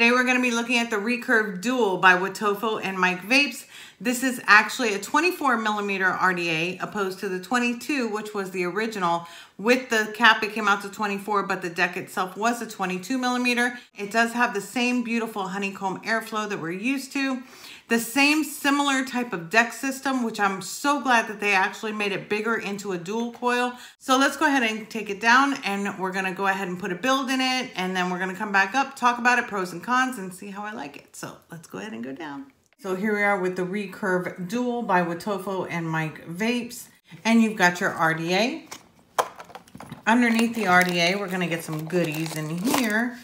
Today we're going to be looking at the Recurve Dual by Wotofo and Mike Vapes. This is actually a 24 millimeter RDA opposed to the 22, which was the original. With the cap, it came out to 24, but the deck itself was a 22 millimeter. It does have the same beautiful honeycomb airflow that we're used to. The same similar type of deck system, which I'm so glad that they actually made it bigger into a dual coil. So let's go ahead and take it down and we're gonna go ahead and put a build in it and then we're gonna come back up, talk about it, pros and cons, and see how I like it. So let's go ahead and go down. So here we are with the Recurve Dual by Wotofo and Mike Vapes. And you've got your RDA. Underneath the RDA, we're to get some goodies in here,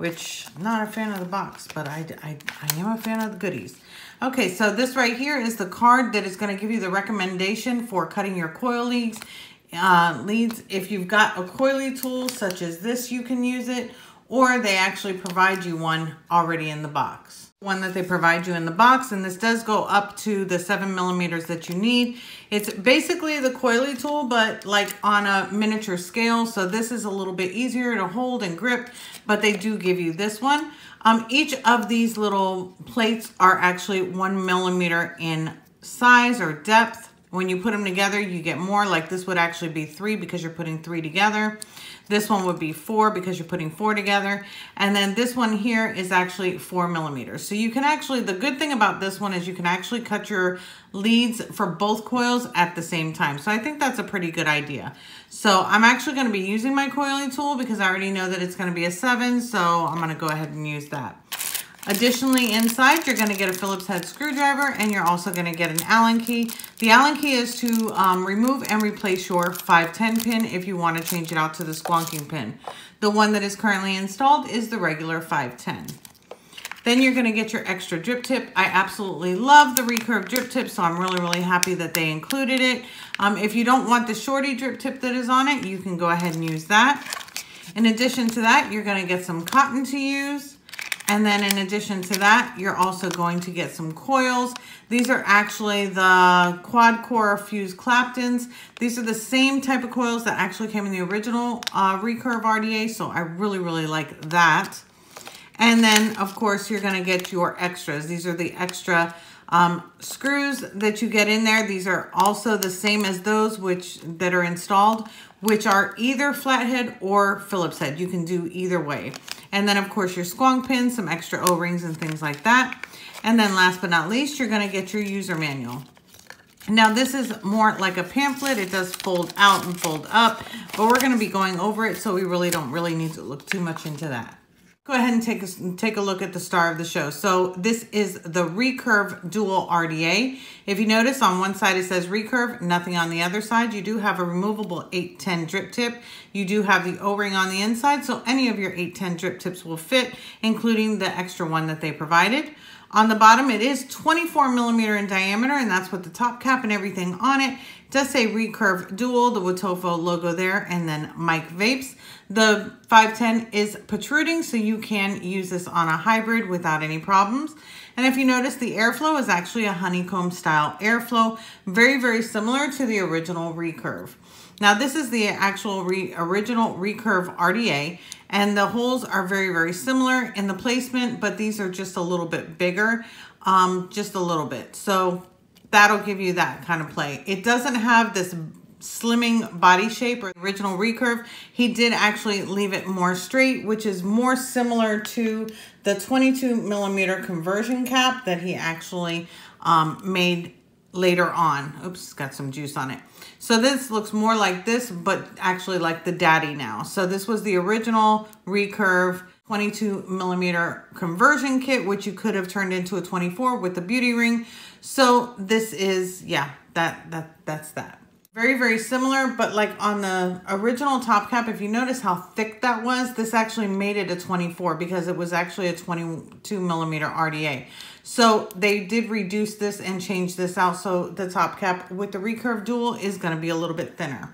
which not a fan of the box, but I, I, I am a fan of the goodies. Okay, so this right here is the card that is going to give you the recommendation for cutting your coil leads. Uh, leads. If you've got a coily tool such as this, you can use it, or they actually provide you one already in the box one that they provide you in the box and this does go up to the seven millimeters that you need. It's basically the coily tool but like on a miniature scale so this is a little bit easier to hold and grip but they do give you this one. Um, each of these little plates are actually one millimeter in size or depth when you put them together you get more like this would actually be three because you're putting three together this one would be four because you're putting four together. And then this one here is actually four millimeters. So you can actually, the good thing about this one is you can actually cut your leads for both coils at the same time. So I think that's a pretty good idea. So I'm actually gonna be using my coiling tool because I already know that it's gonna be a seven. So I'm gonna go ahead and use that. Additionally, inside, you're going to get a Phillips head screwdriver and you're also going to get an Allen key. The Allen key is to um, remove and replace your 510 pin if you want to change it out to the squonking pin. The one that is currently installed is the regular 510. Then you're going to get your extra drip tip. I absolutely love the Recurve drip tip, so I'm really, really happy that they included it. Um, if you don't want the shorty drip tip that is on it, you can go ahead and use that. In addition to that, you're going to get some cotton to use. And then in addition to that, you're also going to get some coils. These are actually the quad core fused Claptons. These are the same type of coils that actually came in the original uh, Recurve RDA, so I really, really like that. And then, of course, you're gonna get your extras. These are the extra um, screws that you get in there. These are also the same as those which that are installed, which are either flathead or Phillips head. You can do either way. And then, of course, your squonk pins, some extra O-rings and things like that. And then last but not least, you're going to get your user manual. Now, this is more like a pamphlet. It does fold out and fold up, but we're going to be going over it, so we really don't really need to look too much into that go ahead and take a, take a look at the star of the show. So this is the Recurve Dual RDA. If you notice on one side it says Recurve, nothing on the other side. You do have a removable 810 drip tip. You do have the O-ring on the inside, so any of your 810 drip tips will fit, including the extra one that they provided. On the bottom, it is 24 millimeter in diameter, and that's with the top cap and everything on it. It does say Recurve Dual, the Wotofo logo there, and then Mike Vapes. The 510 is protruding, so you can use this on a hybrid without any problems. And if you notice, the airflow is actually a honeycomb style airflow, very, very similar to the original Recurve. Now, this is the actual re original Recurve RDA, and the holes are very, very similar in the placement, but these are just a little bit bigger, um, just a little bit. So that'll give you that kind of play. It doesn't have this slimming body shape or original recurve. He did actually leave it more straight, which is more similar to the 22 millimeter conversion cap that he actually um, made later on. Oops, got some juice on it. So this looks more like this, but actually like the daddy now. So this was the original recurve 22 millimeter conversion kit, which you could have turned into a 24 with the beauty ring. So this is, yeah, that, that, that's that. Very, very similar, but like on the original top cap, if you notice how thick that was, this actually made it a 24 because it was actually a 22 millimeter RDA. So they did reduce this and change this out. So the top cap with the recurve dual is going to be a little bit thinner.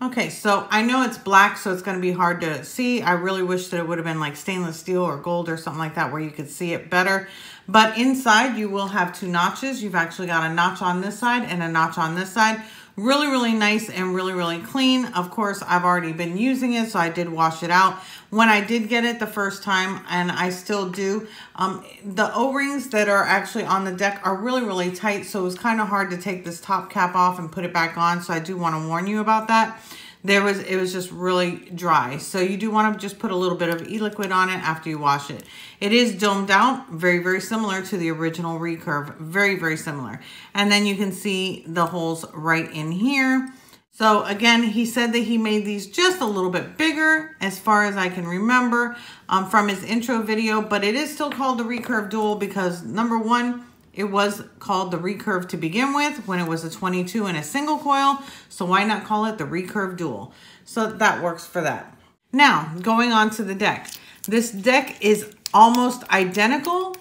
Okay, so I know it's black, so it's going to be hard to see. I really wish that it would have been like stainless steel or gold or something like that where you could see it better. But inside, you will have two notches. You've actually got a notch on this side and a notch on this side. Really, really nice and really, really clean. Of course, I've already been using it, so I did wash it out. When I did get it the first time, and I still do, um, the O-rings that are actually on the deck are really, really tight, so it was kind of hard to take this top cap off and put it back on, so I do want to warn you about that there was it was just really dry. So you do want to just put a little bit of e-liquid on it after you wash it. It is domed out very very similar to the original recurve very very similar. And then you can see the holes right in here. So again he said that he made these just a little bit bigger as far as I can remember um, from his intro video but it is still called the recurve dual because number one it was called the recurve to begin with when it was a 22 in a single coil. So why not call it the recurve dual? So that works for that. Now, going on to the deck. This deck is almost identical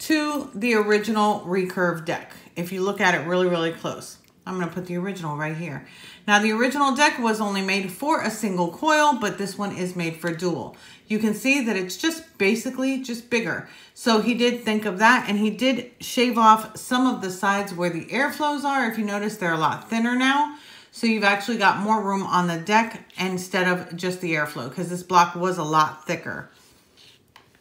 to the original recurve deck. If you look at it really, really close. I'm going to put the original right here. Now, the original deck was only made for a single coil, but this one is made for dual you can see that it's just basically just bigger. So he did think of that and he did shave off some of the sides where the airflows are. If you notice, they're a lot thinner now. So you've actually got more room on the deck instead of just the airflow because this block was a lot thicker.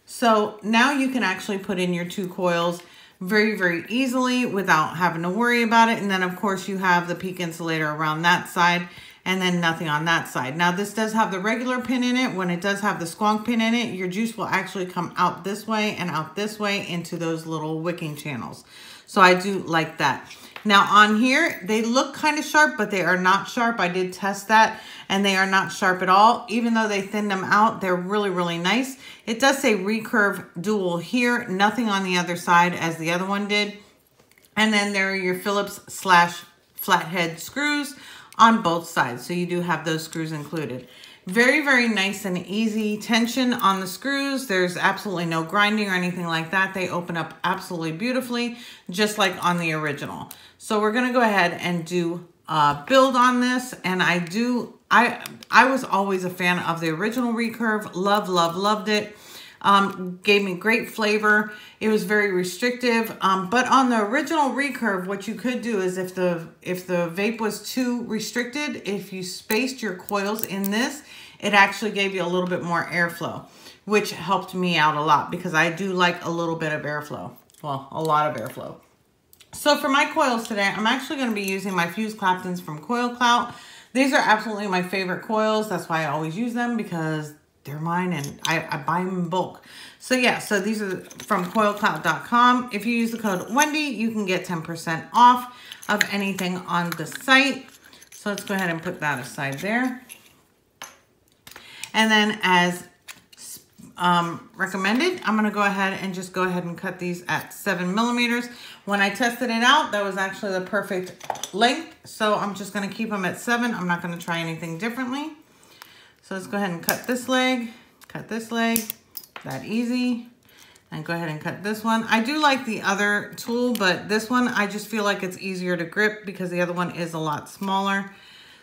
So now you can actually put in your two coils very, very easily without having to worry about it. And then of course you have the peak insulator around that side and then nothing on that side. Now this does have the regular pin in it. When it does have the squonk pin in it, your juice will actually come out this way and out this way into those little wicking channels. So I do like that. Now on here, they look kind of sharp, but they are not sharp. I did test that and they are not sharp at all. Even though they thinned them out, they're really, really nice. It does say recurve dual here, nothing on the other side as the other one did. And then there are your Phillips slash flathead screws on both sides. So you do have those screws included. Very, very nice and easy tension on the screws. There's absolutely no grinding or anything like that. They open up absolutely beautifully, just like on the original. So we're gonna go ahead and do a build on this. And I do, I, I was always a fan of the original recurve. Love, love, loved it. Um, gave me great flavor. It was very restrictive. Um, but on the original recurve, what you could do is if the if the vape was too restricted, if you spaced your coils in this, it actually gave you a little bit more airflow, which helped me out a lot because I do like a little bit of airflow. Well, a lot of airflow. So for my coils today, I'm actually going to be using my Fuse Claptons from Coil Clout. These are absolutely my favorite coils. That's why I always use them because they're mine and I, I buy them in bulk. So yeah, so these are from coilclout.com. If you use the code Wendy, you can get 10% off of anything on the site. So let's go ahead and put that aside there. And then as um, recommended, I'm gonna go ahead and just go ahead and cut these at seven millimeters. When I tested it out, that was actually the perfect length. So I'm just gonna keep them at seven. I'm not gonna try anything differently. So let's go ahead and cut this leg, cut this leg, that easy. And go ahead and cut this one. I do like the other tool, but this one, I just feel like it's easier to grip because the other one is a lot smaller.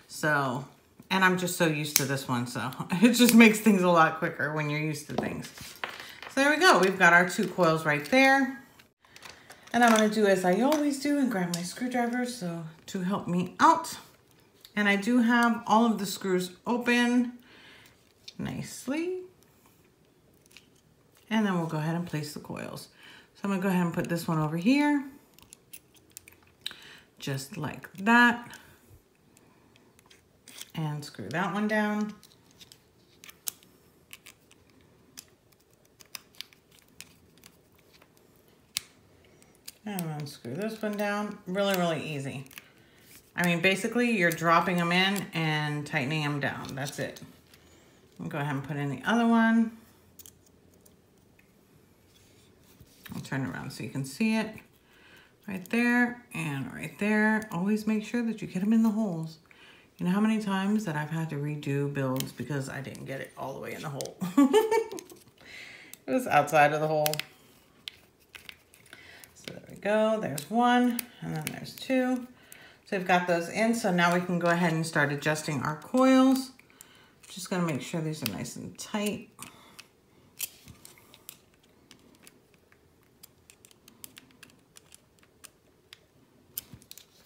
So, and I'm just so used to this one. So it just makes things a lot quicker when you're used to things. So there we go. We've got our two coils right there. And I'm gonna do as I always do and grab my screwdriver so to help me out. And I do have all of the screws open nicely. And then we'll go ahead and place the coils. So I'm gonna go ahead and put this one over here, just like that. And screw that one down. And unscrew this one down. Really, really easy. I mean, basically you're dropping them in and tightening them down. That's it. I'll go ahead and put in the other one. I'll turn around so you can see it. Right there and right there. Always make sure that you get them in the holes. You know how many times that I've had to redo builds because I didn't get it all the way in the hole. it was outside of the hole. So there we go. There's one and then there's two. So we've got those in. So now we can go ahead and start adjusting our coils. Just gonna make sure these are nice and tight.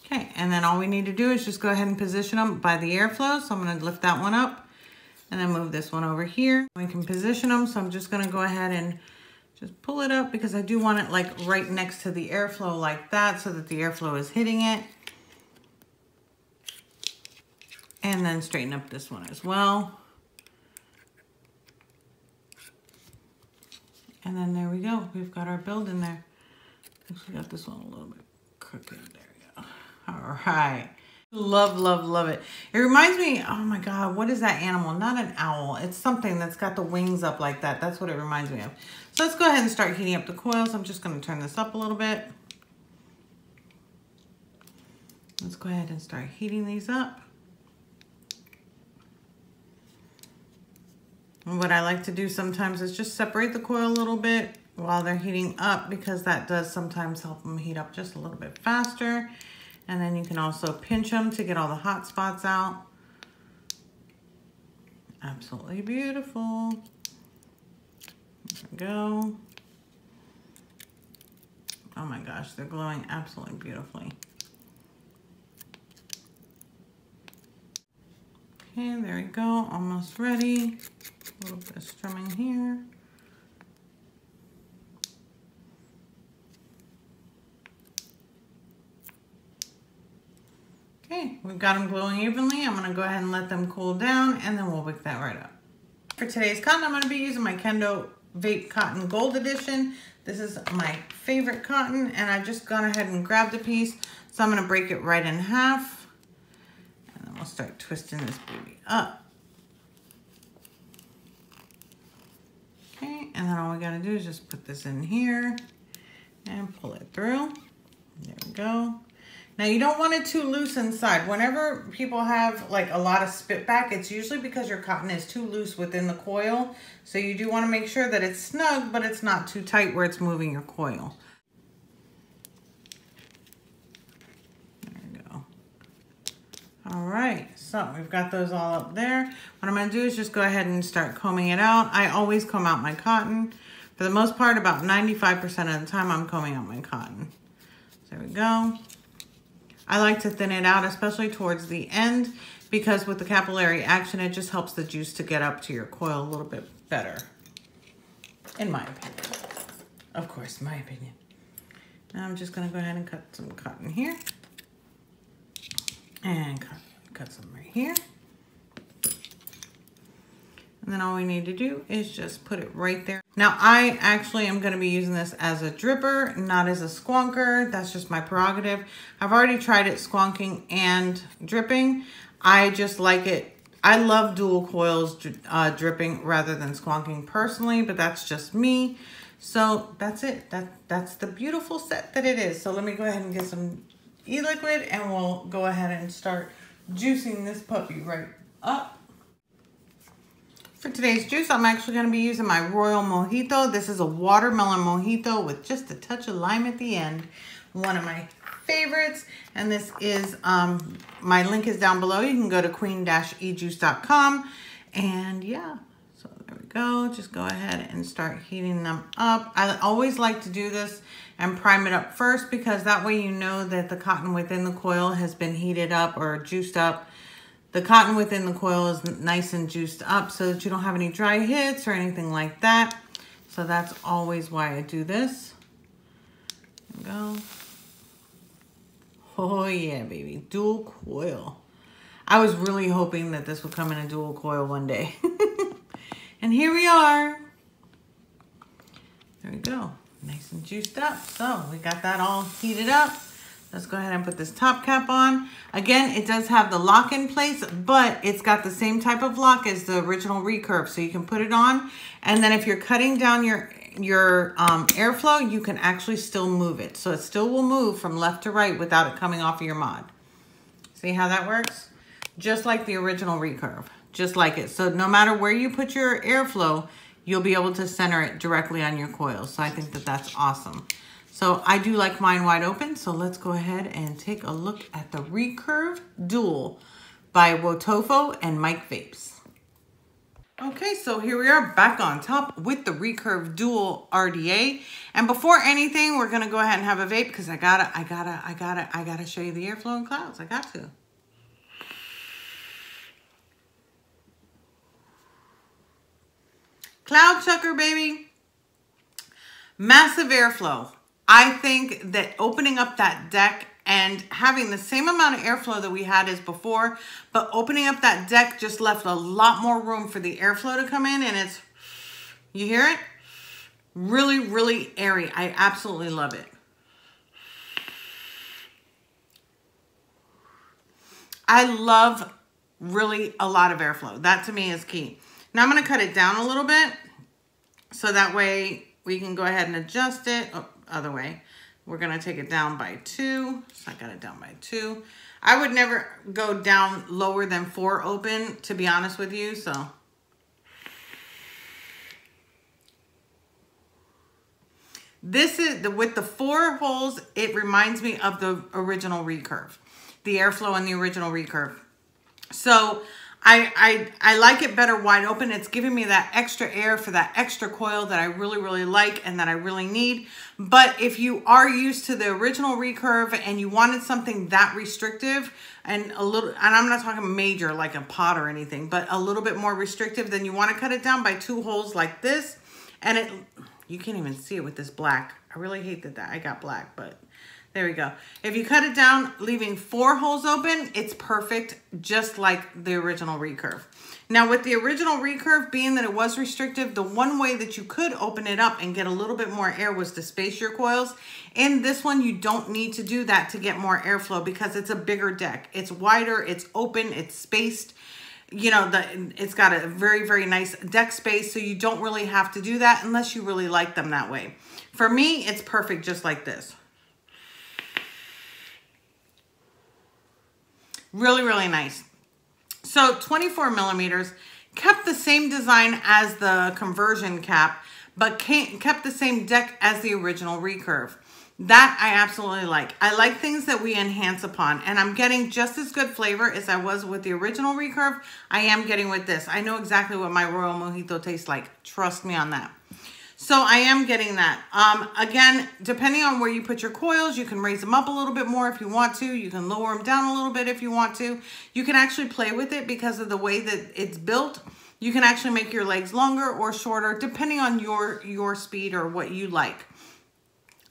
Okay, And then all we need to do is just go ahead and position them by the airflow. So I'm gonna lift that one up and then move this one over here. We can position them. So I'm just gonna go ahead and just pull it up because I do want it like right next to the airflow like that so that the airflow is hitting it. And then straighten up this one as well. And then there we go. We've got our build in there. Actually got this one a little bit crooked. There we go. All right. Love, love, love it. It reminds me, oh my God, what is that animal? Not an owl. It's something that's got the wings up like that. That's what it reminds me of. So let's go ahead and start heating up the coils. I'm just going to turn this up a little bit. Let's go ahead and start heating these up. What I like to do sometimes is just separate the coil a little bit while they're heating up because that does sometimes help them heat up just a little bit faster. And then you can also pinch them to get all the hot spots out. Absolutely beautiful. There we go. Oh my gosh, they're glowing absolutely beautifully. Okay, there we go, almost ready. A little bit of strumming here. Okay, we've got them glowing evenly. I'm gonna go ahead and let them cool down and then we'll wick that right up. For today's cotton, I'm gonna be using my Kendo Vape Cotton Gold Edition. This is my favorite cotton and I've just gone ahead and grabbed a piece. So I'm gonna break it right in half and then we'll start twisting this baby up. Okay, and then all we gotta do is just put this in here and pull it through. There we go. Now you don't want it too loose inside. Whenever people have like a lot of spit back, it's usually because your cotton is too loose within the coil. So you do want to make sure that it's snug, but it's not too tight where it's moving your coil. There we go. All right, so we've got those all up there. What I'm gonna do is just go ahead and start combing it out. I always comb out my cotton. For the most part, about 95% of the time, I'm combing out my cotton. So there we go. I like to thin it out, especially towards the end, because with the capillary action, it just helps the juice to get up to your coil a little bit better, in my opinion. Of course, my opinion. Now I'm just gonna go ahead and cut some cotton here. And cut, cut some right here. And then all we need to do is just put it right there. Now I actually am gonna be using this as a dripper, not as a squonker. That's just my prerogative. I've already tried it squonking and dripping. I just like it. I love dual coils uh, dripping rather than squonking personally, but that's just me. So that's it. That That's the beautiful set that it is. So let me go ahead and get some e-liquid and we'll go ahead and start juicing this puppy right up. For today's juice, I'm actually going to be using my Royal Mojito. This is a watermelon mojito with just a touch of lime at the end. One of my favorites. And this is, um, my link is down below. You can go to queen-ejuice.com. And yeah, so there we go. Just go ahead and start heating them up. I always like to do this and prime it up first because that way you know that the cotton within the coil has been heated up or juiced up the cotton within the coil is nice and juiced up so that you don't have any dry hits or anything like that. So that's always why I do this. go. Oh yeah, baby, dual coil. I was really hoping that this would come in a dual coil one day. and here we are. There we go, nice and juiced up. So we got that all heated up. Let's go ahead and put this top cap on. Again, it does have the lock in place, but it's got the same type of lock as the original recurve. So you can put it on. And then if you're cutting down your, your um, airflow, you can actually still move it. So it still will move from left to right without it coming off of your mod. See how that works? Just like the original recurve, just like it. So no matter where you put your airflow, you'll be able to center it directly on your coil. So I think that that's awesome. So I do like mine wide open. So let's go ahead and take a look at the Recurve Dual by Wotofo and Mike Vapes. Okay, so here we are back on top with the Recurve Dual RDA. And before anything, we're gonna go ahead and have a vape because I gotta, I gotta, I gotta, I gotta show you the airflow in clouds. I got to. Cloud Chucker, baby. Massive airflow. I think that opening up that deck and having the same amount of airflow that we had as before, but opening up that deck just left a lot more room for the airflow to come in and it's, you hear it? Really, really airy. I absolutely love it. I love really a lot of airflow. That to me is key. Now I'm going to cut it down a little bit so that way we can go ahead and adjust it. Oh, other way. We're gonna take it down by two. So I got it down by two. I would never go down lower than four open, to be honest with you, so. This is, the with the four holes, it reminds me of the original recurve. The airflow in the original recurve. So I, I, I like it better wide open. It's giving me that extra air for that extra coil that I really, really like and that I really need. But if you are used to the original recurve and you wanted something that restrictive and a little, and I'm not talking major like a pot or anything, but a little bit more restrictive, then you want to cut it down by two holes like this. And it, you can't even see it with this black. I really hate that, that I got black, but there we go. If you cut it down, leaving four holes open, it's perfect, just like the original recurve. Now with the original recurve, being that it was restrictive, the one way that you could open it up and get a little bit more air was to space your coils. In this one, you don't need to do that to get more airflow because it's a bigger deck. It's wider, it's open, it's spaced. You know, the, it's got a very, very nice deck space, so you don't really have to do that unless you really like them that way. For me, it's perfect just like this. Really, really nice. So 24 millimeters, kept the same design as the conversion cap, but kept the same deck as the original recurve. That I absolutely like. I like things that we enhance upon, and I'm getting just as good flavor as I was with the original recurve. I am getting with this. I know exactly what my Royal Mojito tastes like. Trust me on that. So I am getting that. Um, again, depending on where you put your coils, you can raise them up a little bit more if you want to. You can lower them down a little bit if you want to. You can actually play with it because of the way that it's built. You can actually make your legs longer or shorter depending on your, your speed or what you like.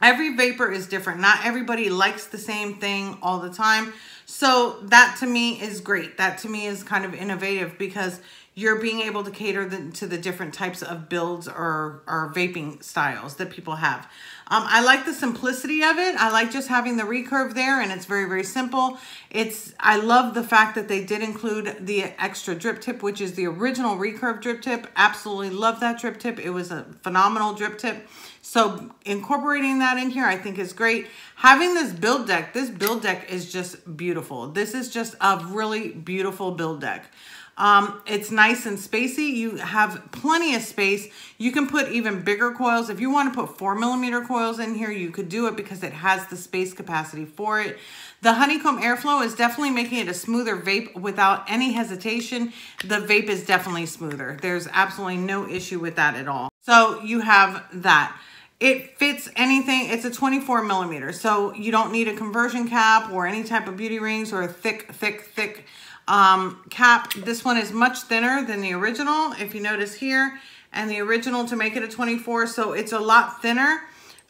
Every vapor is different. Not everybody likes the same thing all the time. So that to me is great. That to me is kind of innovative because you're being able to cater the, to the different types of builds or, or vaping styles that people have. Um, I like the simplicity of it. I like just having the recurve there and it's very, very simple. It's I love the fact that they did include the extra drip tip, which is the original recurve drip tip. Absolutely love that drip tip. It was a phenomenal drip tip. So incorporating that in here, I think is great. Having this build deck, this build deck is just beautiful. This is just a really beautiful build deck. Um, it's nice and spacey. You have plenty of space. You can put even bigger coils. If you want to put four millimeter coils in here, you could do it because it has the space capacity for it. The honeycomb airflow is definitely making it a smoother vape without any hesitation. The vape is definitely smoother. There's absolutely no issue with that at all. So you have that. It fits anything. It's a 24 millimeter. So you don't need a conversion cap or any type of beauty rings or a thick, thick, thick um, cap. This one is much thinner than the original, if you notice here, and the original to make it a 24, so it's a lot thinner.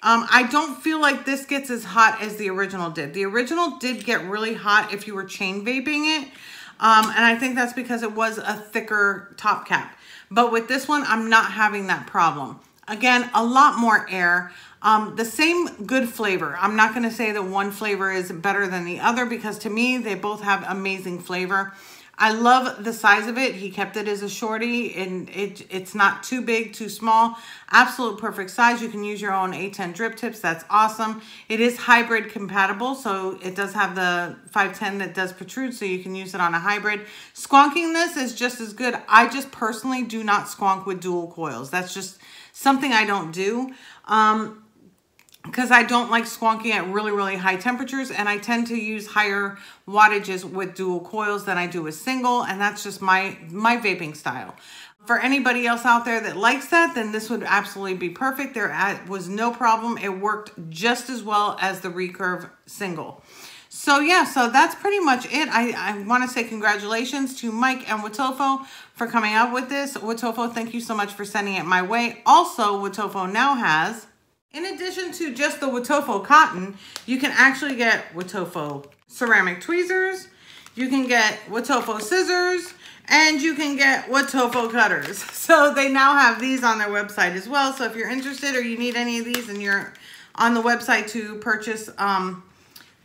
Um, I don't feel like this gets as hot as the original did. The original did get really hot if you were chain vaping it, um, and I think that's because it was a thicker top cap. But with this one, I'm not having that problem. Again, a lot more air. Um, the same good flavor. I'm not going to say that one flavor is better than the other because to me, they both have amazing flavor. I love the size of it. He kept it as a shorty and it, it's not too big, too small. Absolute perfect size. You can use your own 810 drip tips. That's awesome. It is hybrid compatible, so it does have the 510 that does protrude, so you can use it on a hybrid. Squonking this is just as good. I just personally do not squonk with dual coils. That's just something I don't do. Um, because I don't like squonking at really, really high temperatures and I tend to use higher wattages with dual coils than I do with single and that's just my, my vaping style. For anybody else out there that likes that, then this would absolutely be perfect. There uh, was no problem. It worked just as well as the Recurve single. So yeah, so that's pretty much it. I, I want to say congratulations to Mike and Wotofo for coming out with this. Wotofo, thank you so much for sending it my way. Also, Wotofo now has, in addition to just the Wotofo cotton, you can actually get Wotofo ceramic tweezers, you can get Wotofo scissors, and you can get Wotofo cutters. So they now have these on their website as well. So if you're interested or you need any of these and you're on the website to purchase um,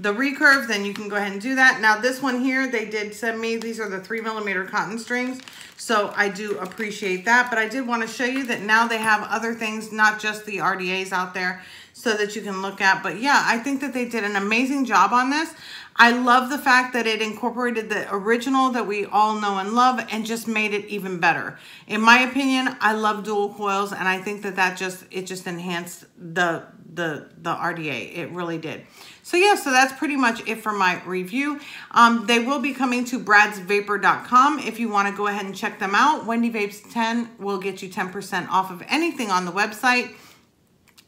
the recurve, then you can go ahead and do that. Now this one here, they did send me, these are the three millimeter cotton strings. So I do appreciate that, but I did want to show you that now they have other things, not just the RDAs out there so that you can look at. But yeah, I think that they did an amazing job on this. I love the fact that it incorporated the original that we all know and love and just made it even better. In my opinion, I love dual coils and I think that that just, it just enhanced the, the, the RDA. It really did. So yeah, so that's pretty much it for my review. Um, they will be coming to bradsvapor.com if you want to go ahead and check them out. Wendy Vapes 10 will get you 10% off of anything on the website.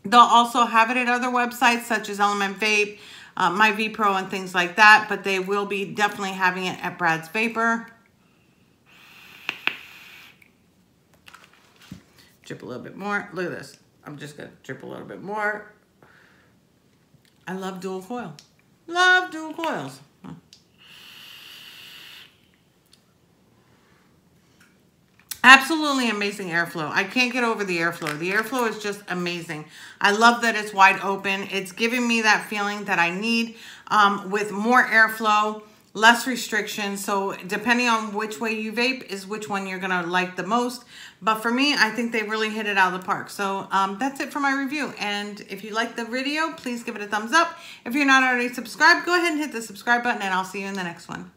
They'll also have it at other websites such as Element Vape, uh, My Pro, and things like that, but they will be definitely having it at Brad's Vapor. Drip a little bit more. Look at this. I'm just going to drip a little bit more. I love dual coil. Love dual coils. Absolutely amazing airflow. I can't get over the airflow. The airflow is just amazing. I love that it's wide open. It's giving me that feeling that I need um, with more airflow less restrictions. So depending on which way you vape is which one you're gonna like the most. But for me, I think they really hit it out of the park. So um, that's it for my review. And if you like the video, please give it a thumbs up. If you're not already subscribed, go ahead and hit the subscribe button and I'll see you in the next one.